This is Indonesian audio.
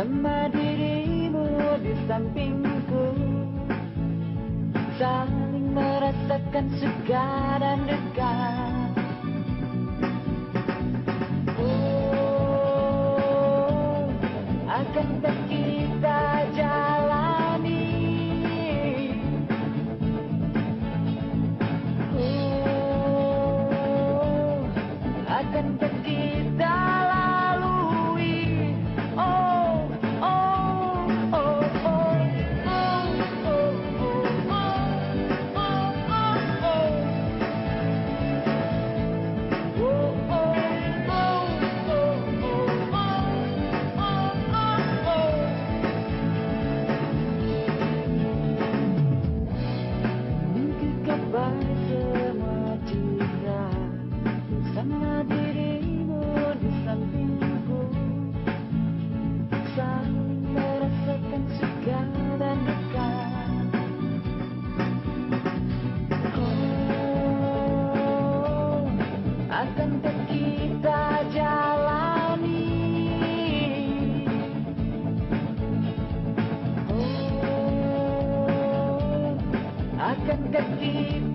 bersama dirimu di sampingku. Saling merasakan suka dan dekat. Oh, akan kita jalani. Oh, akan kita get, get, get deep.